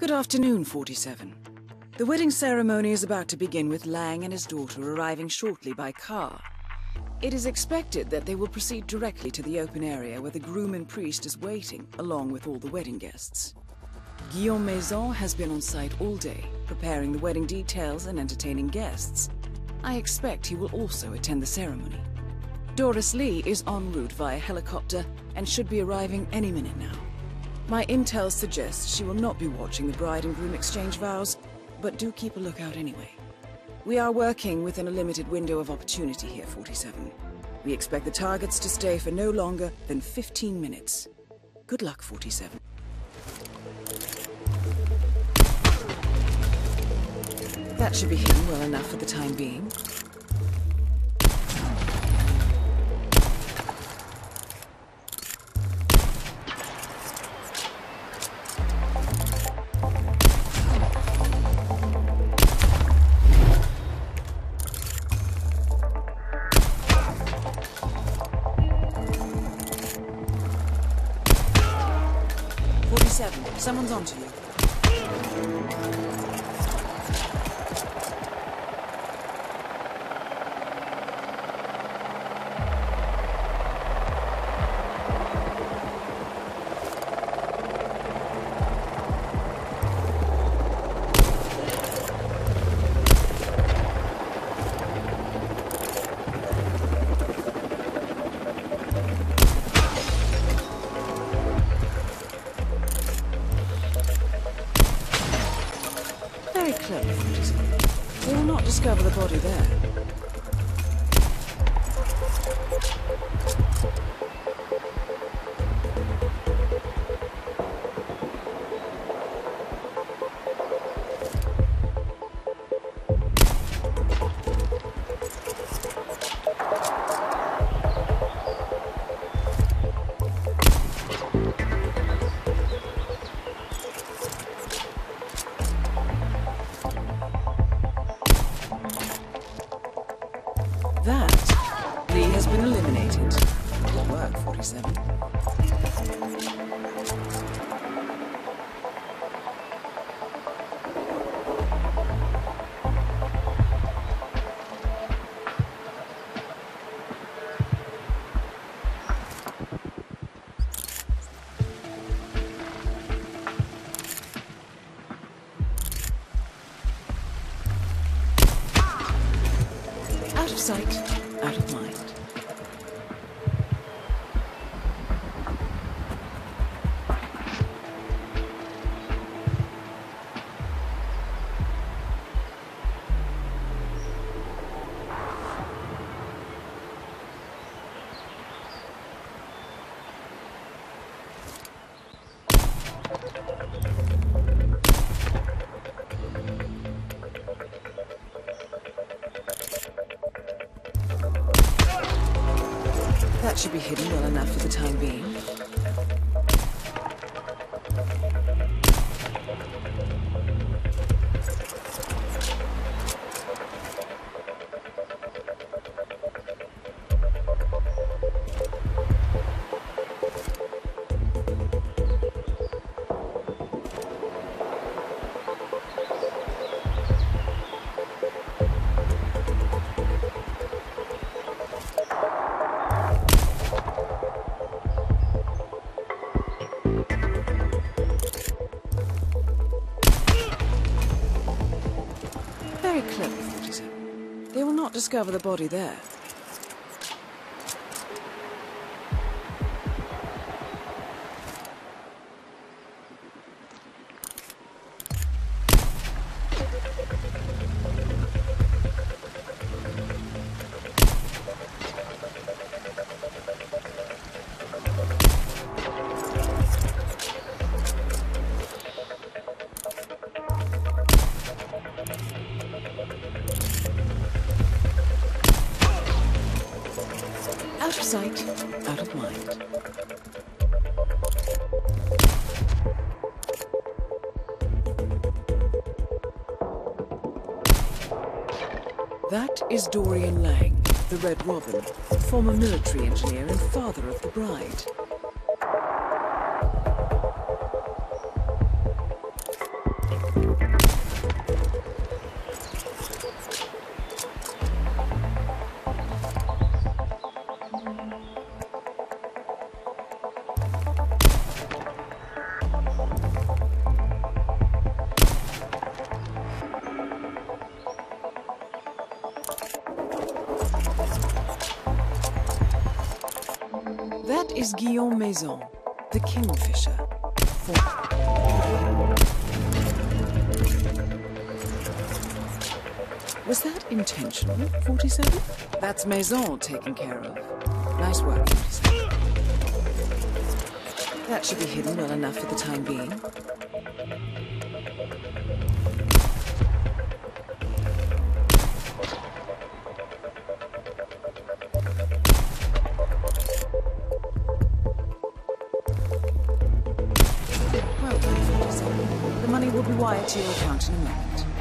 Good afternoon, 47. The wedding ceremony is about to begin with Lang and his daughter arriving shortly by car. It is expected that they will proceed directly to the open area where the groom and priest is waiting, along with all the wedding guests. Guillaume Maison has been on site all day, preparing the wedding details and entertaining guests. I expect he will also attend the ceremony. Doris Lee is en route via helicopter and should be arriving any minute now. My intel suggests she will not be watching the bride and groom exchange vows, but do keep a lookout anyway. We are working within a limited window of opportunity here, 47. We expect the targets to stay for no longer than 15 minutes. Good luck, 47. That should be him well enough for the time being. Someone's onto you. Very 47. They will not discover the body there. That, Lee has been eliminated. Good work, 47. Sight, out of mind. That should be hidden well enough for the time being. Very clever, 47. They will not discover the body there. Sight, out of mind. That is Dorian Lang, the Red Robin, former military engineer and father of the bride. Is Guillaume Maison, the Kingfisher. Was that intentional, 47? That's Maison taken care of. Nice work, 47. That should be hidden well enough for the time being. Will be to your account in a moment.